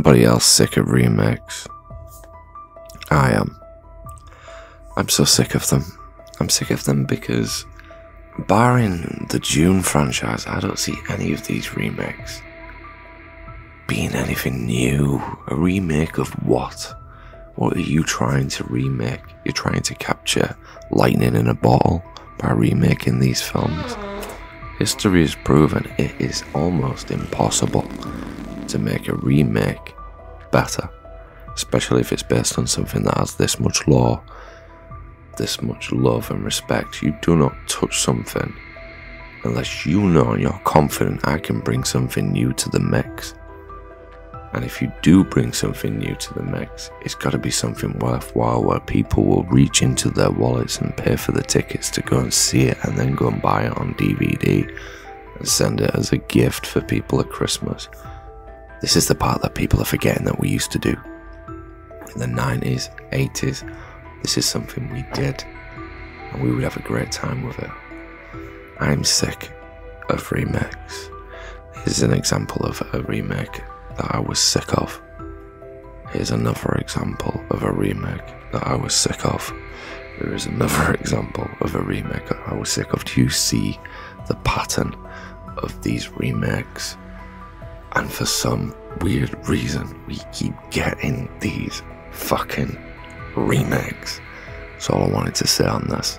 anybody else sick of remakes? I am. I'm so sick of them. I'm sick of them because, barring the Dune franchise, I don't see any of these remakes being anything new. A remake of what? What are you trying to remake? You're trying to capture lightning in a bottle by remaking these films. History has proven it is almost impossible to make a remake better, especially if it's based on something that has this much lore, this much love and respect. You do not touch something unless you know and you're confident I can bring something new to the mix. And if you do bring something new to the mix, it's got to be something worthwhile where people will reach into their wallets and pay for the tickets to go and see it and then go and buy it on DVD and send it as a gift for people at Christmas. This is the part that people are forgetting that we used to do. In the 90s, 80s, this is something we did and we would have a great time with it. I'm sick of remakes. Here's an example of a remake that I was sick of. Here's another example of a remake that I was sick of. There is another example of a remake that I was sick of. Do you see the pattern of these remakes? And for some weird reason, we keep getting these fucking remakes. That's all I wanted to say on this.